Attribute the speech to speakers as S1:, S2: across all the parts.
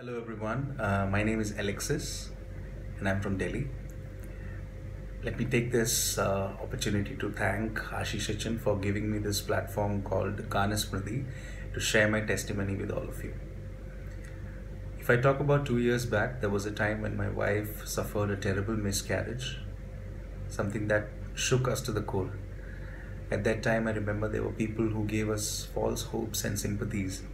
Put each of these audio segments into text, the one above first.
S1: Hello everyone, uh, my name is Alexis, and I'm from Delhi. Let me take this uh, opportunity to thank Ashish Sachin for giving me this platform called Ganasmriti to share my testimony with all of you. If I talk about two years back, there was a time when my wife suffered a terrible miscarriage, something that shook us to the core. At that time, I remember there were people who gave us false hopes and sympathies.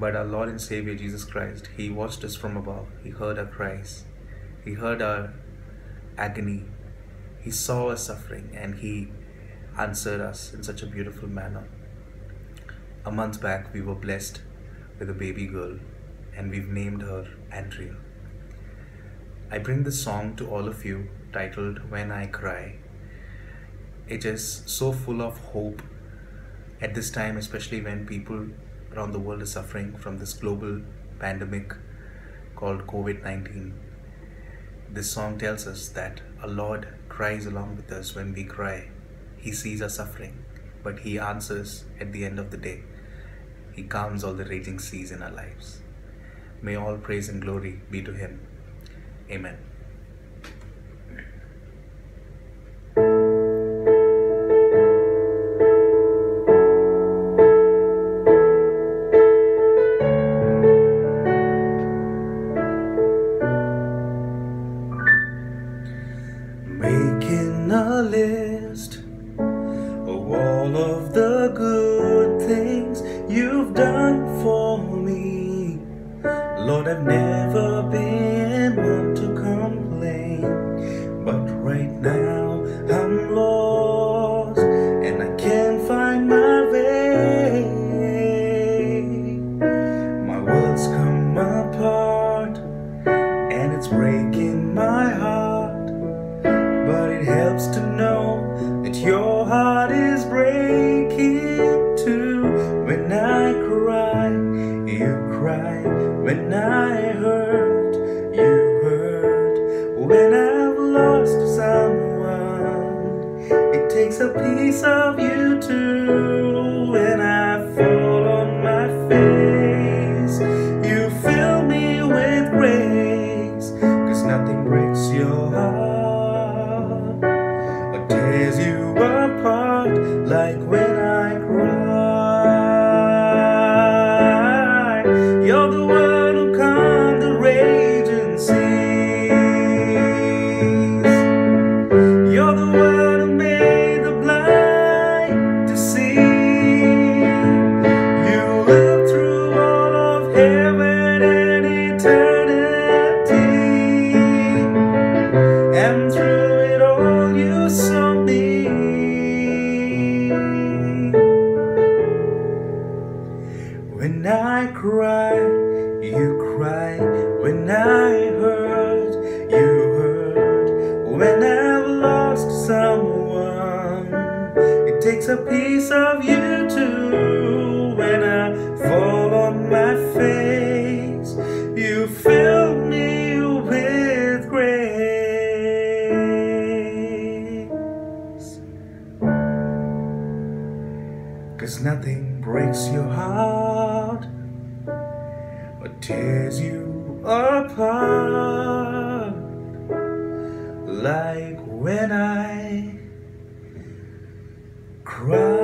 S1: But our Lord and Savior Jesus Christ, He watched us from above. He heard our cries. He heard our agony. He saw our suffering and He answered us in such a beautiful manner. A month back, we were blessed with a baby girl and we've named her Andrea. I bring this song to all of you titled When I Cry it is so full of hope at this time, especially when people around the world is suffering from this global pandemic called COVID 19. This song tells us that a Lord cries along with us when we cry. He sees our suffering, but He answers at the end of the day. He calms all the raging seas in our lives. May all praise and glory be to Him. Amen. All of the good things you've done for me. Lord, I've never been piece of you too. When I cry, you cry When I hurt, you hurt When I've lost someone It takes a piece of you too When I Cause nothing breaks your heart or tears you apart like when I cry.